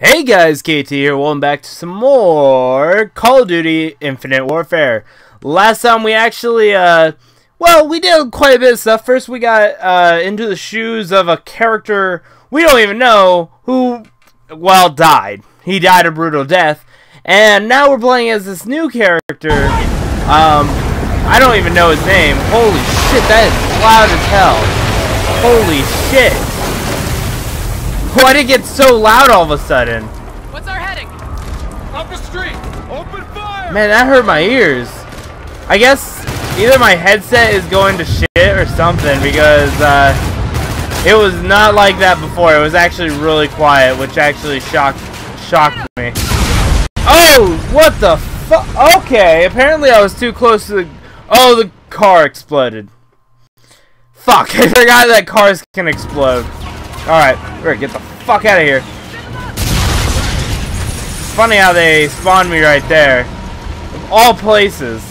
Hey guys, KT here, welcome back to some more Call of Duty Infinite Warfare. Last time we actually, uh, well, we did quite a bit of stuff. First we got, uh, into the shoes of a character we don't even know who, well, died. He died a brutal death. And now we're playing as this new character, um, I don't even know his name. Holy shit, that is loud as hell. Holy shit. Why did it get so loud all of a sudden? What's our heading? Up the street! Open fire! Man, that hurt my ears. I guess either my headset is going to shit or something because uh, it was not like that before. It was actually really quiet, which actually shocked shocked me. Oh, what the fuck? Okay, apparently I was too close to the... Oh, the car exploded. Fuck, I forgot that cars can explode. Alright, we're gonna get the fuck out of here. Funny how they spawned me right there. Of all places.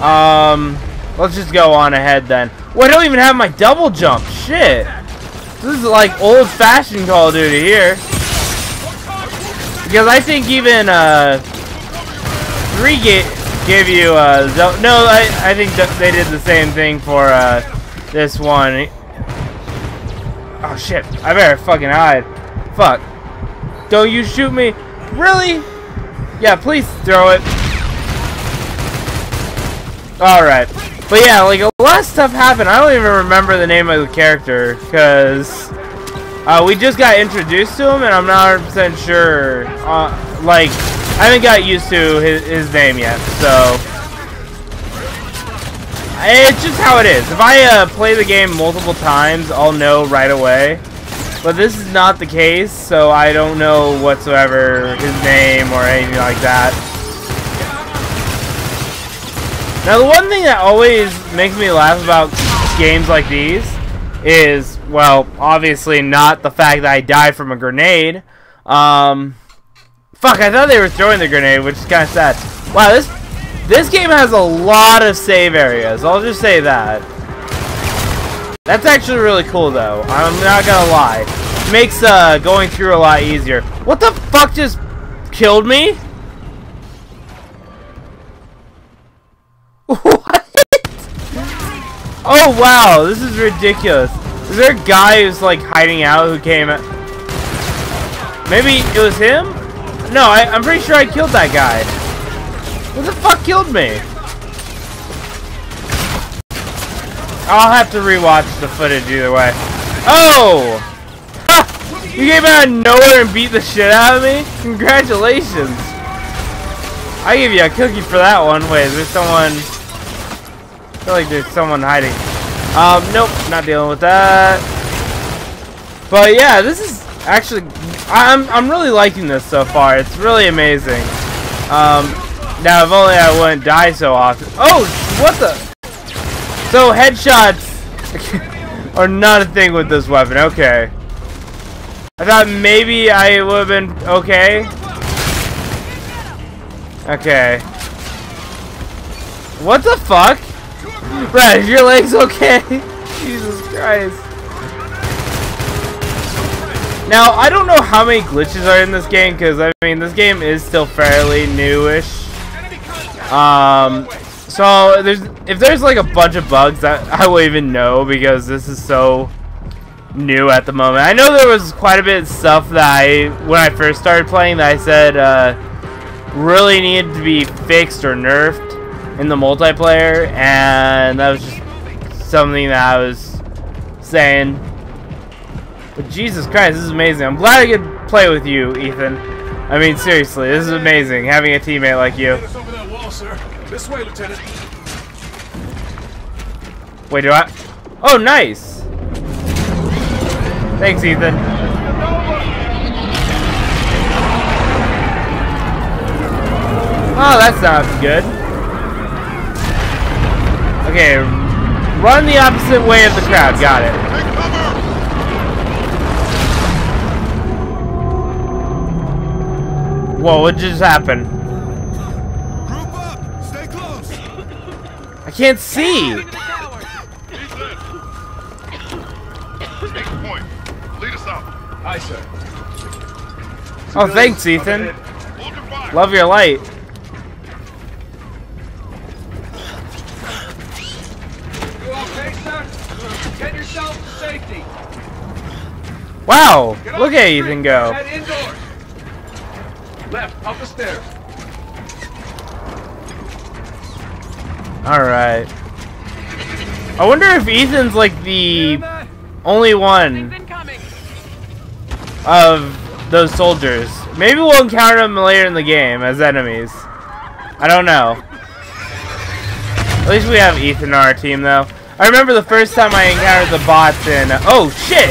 Um, let's just go on ahead then. Well, I don't even have my double jump. Shit. This is like old-fashioned Call of Duty here. Because I think even, uh, 3 gave you, uh, no, I, I think they did the same thing for, uh, this one. Shit, I better fucking hide. Fuck. Don't you shoot me. Really? Yeah, please throw it. Alright. But yeah, like a lot of stuff happened. I don't even remember the name of the character, because uh, we just got introduced to him, and I'm not 100% sure. Uh, like, I haven't got used to his, his name yet, so it's just how it is. If I uh, play the game multiple times, I'll know right away. But this is not the case, so I don't know whatsoever his name or anything like that. Now, the one thing that always makes me laugh about games like these is, well, obviously not the fact that I died from a grenade. Um, fuck, I thought they were throwing the grenade, which is kind of sad. Wow, this this game has a lot of save areas. I'll just say that. That's actually really cool, though. I'm not gonna lie. Makes uh, going through a lot easier. What the fuck just killed me? What? Oh, wow. This is ridiculous. Is there a guy who's, like, hiding out who came... Maybe it was him? No, I, I'm pretty sure I killed that guy. Who the fuck killed me? I'll have to rewatch the footage either way. Oh! Ha! You came out of nowhere and beat the shit out of me? Congratulations! I give you a cookie for that one. Wait, is there someone... I feel like there's someone hiding. Um, nope, not dealing with that. But yeah, this is actually... I'm, I'm really liking this so far. It's really amazing. Um, now, if only I wouldn't die so often. Oh, what the? So, headshots are not a thing with this weapon. Okay. I thought maybe I would have been okay. Okay. What the fuck? Brad, your legs okay? Jesus Christ. Now, I don't know how many glitches are in this game, because, I mean, this game is still fairly newish. Um, so there's if there's like a bunch of bugs that I will even know because this is so new at the moment. I know there was quite a bit of stuff that I when I first started playing that I said uh, really needed to be fixed or nerfed in the multiplayer, and that was just something that I was saying. But Jesus Christ, this is amazing. I'm glad I could play with you, Ethan. I mean, seriously, this is amazing having a teammate like you sir. This way, Lieutenant. Wait, do I? Oh, nice. Thanks, Ethan. Oh, that sounds good. Okay, run the opposite way of the crowd. Got it. Whoa, what just happened? Can't see. Oh, thanks, Ethan. Love your light. Wow, look at. Ethan go. Left, up the stairs. Alright. I wonder if Ethan's like the only one of those soldiers. Maybe we'll encounter them later in the game as enemies. I don't know. At least we have Ethan on our team though. I remember the first time I encountered the bots in... Oh shit!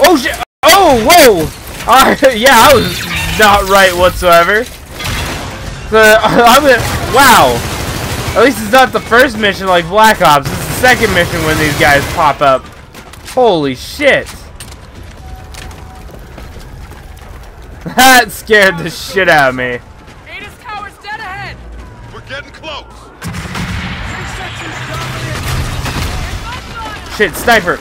Oh shit! Oh, whoa! Uh, yeah, I was not right whatsoever. The, I'm gonna, wow! At least it's not the first mission like Black Ops. It's the second mission when these guys pop up. Holy shit! That scared the shit out of me. AATIS Tower's dead ahead! We're getting close. Shit, sniper.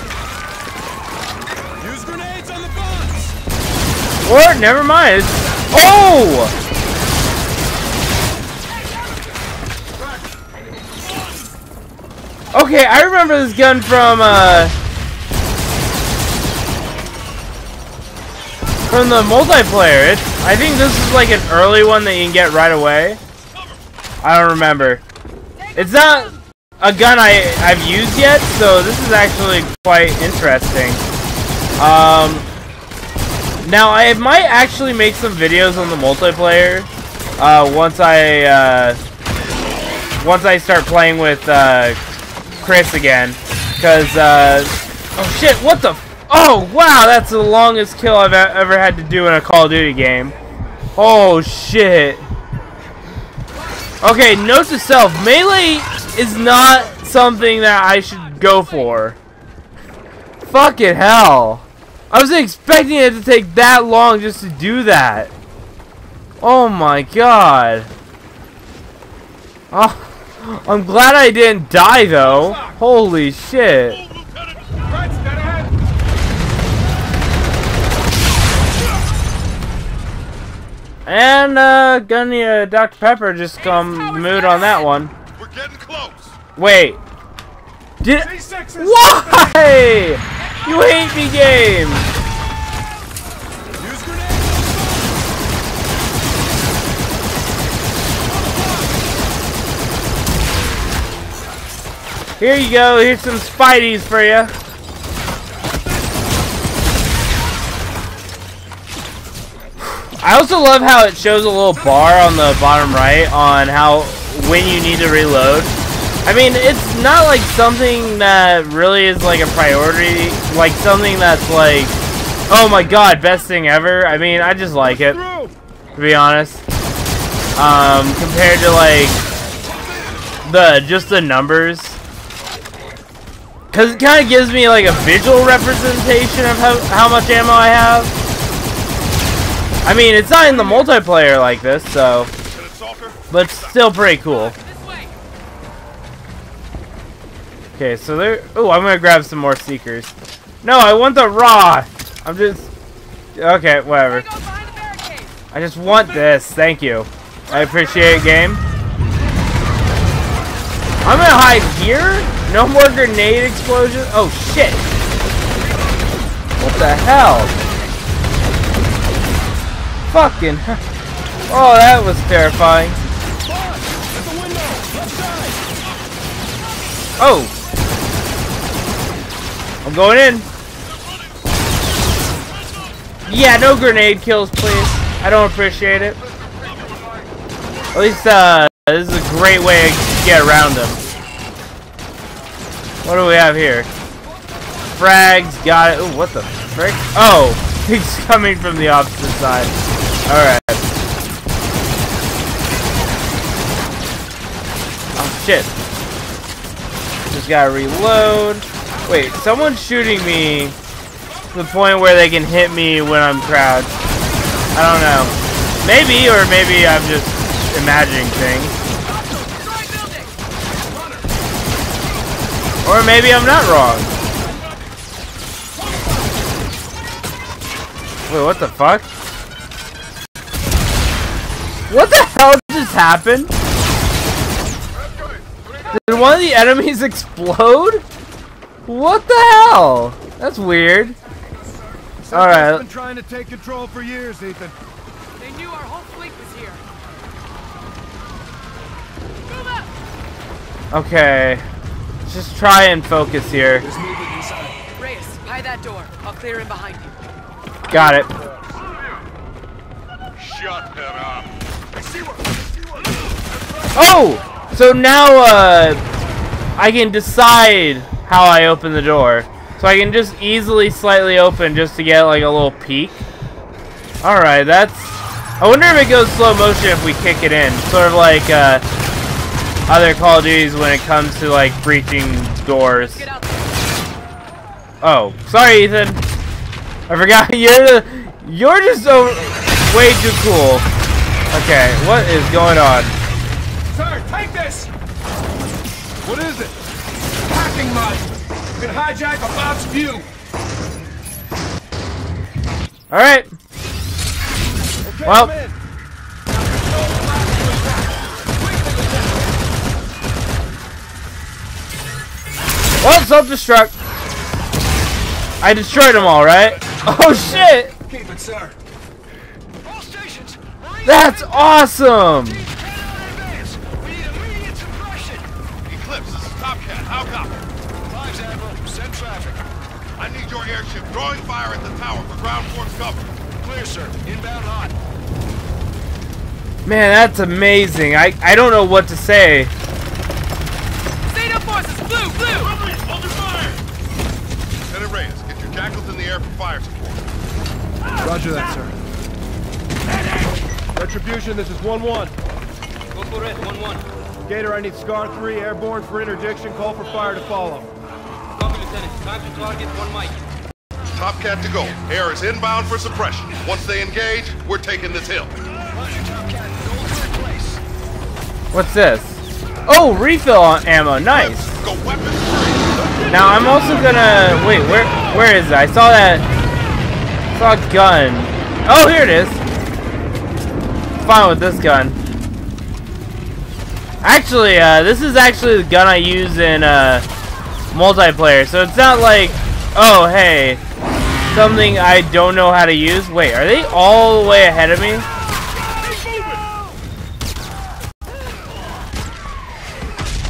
Use grenades on the bombs. Or, never mind. Oh! Okay, I remember this gun from, uh... From the multiplayer. It's, I think this is like an early one that you can get right away. I don't remember. It's not a gun I, I've used yet, so this is actually quite interesting. Um, now, I might actually make some videos on the multiplayer uh, once I uh, once I start playing with uh, Chris again. Because, uh, oh shit, what the? Oh, wow, that's the longest kill I've ever had to do in a Call of Duty game. Oh shit. Okay, note to self, melee is not something that I should go for. Fucking hell. I was expecting it to take that long just to do that. Oh my god. Oh, I'm glad I didn't die though. Holy shit. Move, Lieutenant. Right, dead ahead. And uh Gunny uh, Dr. Pepper just come mood on that one. We're getting close. Wait. Did Why? You hate me game. Here you go. Here's some Spideys for you. I also love how it shows a little bar on the bottom right on how when you need to reload. I mean, it's not like something that really is like a priority, like something that's like, oh my god, best thing ever. I mean, I just like it, to be honest. Um, compared to like the just the numbers. Cause it kind of gives me like a visual representation of how, how much ammo I have. I mean, it's not in the multiplayer like this, so, but still pretty cool. Okay, so there. Oh, I'm gonna grab some more seekers. No, I want the raw. I'm just. Okay, whatever. I just want this. Thank you. I appreciate it, game. I'm gonna hide here. No more grenade explosions. Oh shit! What the hell? Fucking. Oh, that was terrifying. Oh! I'm going in. Yeah, no grenade kills, please. I don't appreciate it. At least, uh, this is a great way to get around them. What do we have here? Frags, got it. Ooh, what the frick? Oh, he's coming from the opposite side. Alright. Oh, shit. Just gotta reload. Wait, someone's shooting me to the point where they can hit me when I'm crouched. I don't know. Maybe, or maybe I'm just imagining things. Or maybe I'm not wrong. Wait, what the fuck? What the hell just happened? Did one of the enemies explode? What the hell? That's weird. All right. been trying to take control for years, Ethan. They knew our whole fleet was here. Move up! Okay. Just try and focus here. Reyes, hide that door. I'll clear in behind you. Got it. Shut that up. Oh! So now, uh, I can decide how I open the door. So I can just easily slightly open just to get like a little peek. Alright, that's... I wonder if it goes slow motion if we kick it in. Sort of like, uh, other Call of Duties when it comes to like breaching doors. Get out there. Oh, sorry, Ethan. I forgot you're the you're just so way too cool. Okay, what is going on? Sir, take this! What is it? Hacking module. You can hijack a bot's view. All right. Okay, Well- Well, self-destruct. I destroyed them all, right? Oh shit! Keep it, sir. All stations! That's awesome! We need immediate suppression! Eclipse, this is Top Cat. How copy? Fives, Admiral. Send traffic. I need your airship drawing fire at the tower for ground force cover. Clear, sir. Inbound hot. Man, that's amazing. I I don't know what to say. Zeta forces, blue, blue! Hold your fire! Lieutenant Reyes, get your jackals in the air for fire support. Roger that, sir. Retribution, this is 1-1. Go for it, 1-1. Gator, I need Scar 3 airborne for interdiction. Call for fire to follow. Copy, Lieutenant. Time to target one mic. Top Cat to go. Air is inbound for suppression. Once they engage, we're taking this hill. Roger, Top Cat. Gold to replace. What's this? Oh, refill on ammo. Nice. Go weapons free. Now I'm also gonna wait. Where where is it? I saw that. Saw a gun. Oh, here it is. Fine with this gun. Actually, uh, this is actually the gun I use in uh, multiplayer. So it's not like, oh hey, something I don't know how to use. Wait, are they all the way ahead of me?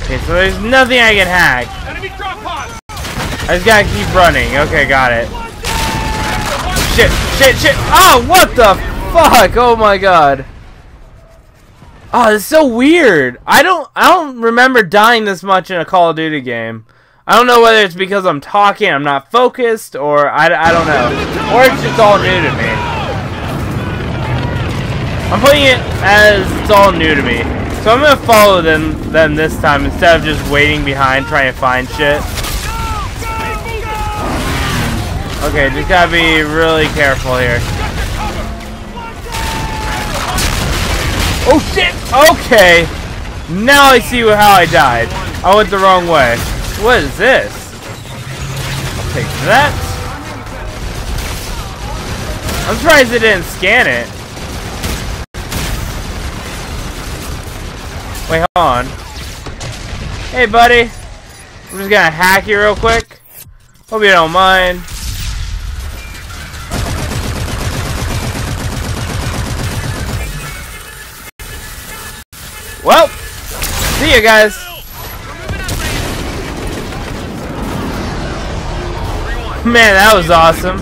Okay, so there's nothing I can hack. I just gotta keep running. Okay, got it. Shit, shit, shit. Oh, what the fuck? Oh my god. Oh, it's so weird. I don't, I don't remember dying this much in a Call of Duty game. I don't know whether it's because I'm talking, I'm not focused, or I, I don't know. Or it's just all new to me. I'm putting it as it's all new to me. So I'm gonna follow them, them this time instead of just waiting behind trying to find shit. Okay, just gotta be really careful here. Oh shit! Okay! Now I see how I died. I went the wrong way. What is this? I'll take that. I'm surprised it didn't scan it. Wait, hold on. Hey, buddy. I'm just gonna hack you real quick. Hope you don't mind. Well, see you guys. Man, that was awesome.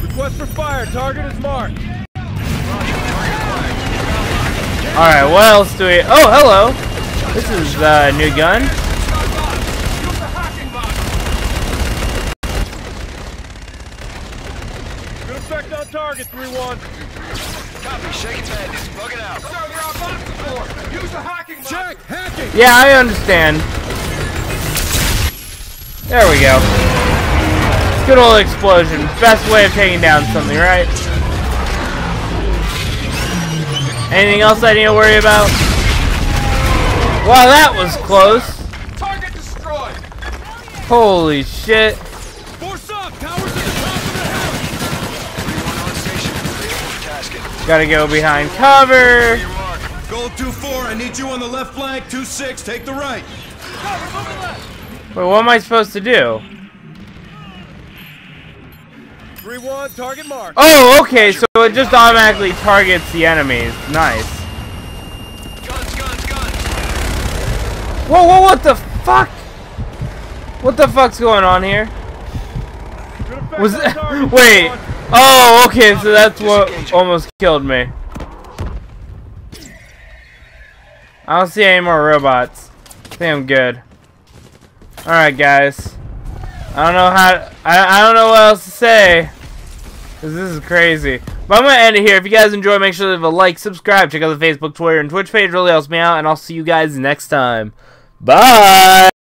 Request for fire. Target is marked. Alright, what else do we... Oh, hello. This is uh, new gun. Use the hacking module! Good effect on target, 3-1. Copy. Shake its head. Bug it out. Sir, there are bots aboard! Use the hacking module! Check. Hacking. Yeah, I understand. There we go. Good old explosion. Best way of taking down something, right? Anything else I need to worry about? Wow, that was close. Target destroyed! Holy shit. Force up! Towers at the top of the hill! Everyone on station. Ready for tasking. Gotta go behind cover. Your mark. Gold 2-4, I need you on the left flank. 2-6, take the right. Wait, what am I supposed to do? 3-1, target mark. Oh, okay, so it just automatically targets the enemies. Nice. Guns, guns, guns. Whoa, whoa, what the fuck? What the fuck's going on here? Was on it? target, Wait. 3-1. Oh, okay, so that's what almost killed me. I don't see any more robots. I think I'm good. Alright, guys. I don't know how. I, I don't know what else to say. Cause this is crazy. But I'm gonna end it here. If you guys enjoy, make sure to leave a like, subscribe, check out the Facebook, Twitter, and Twitch page. Really helps me out, and I'll see you guys next time. Bye.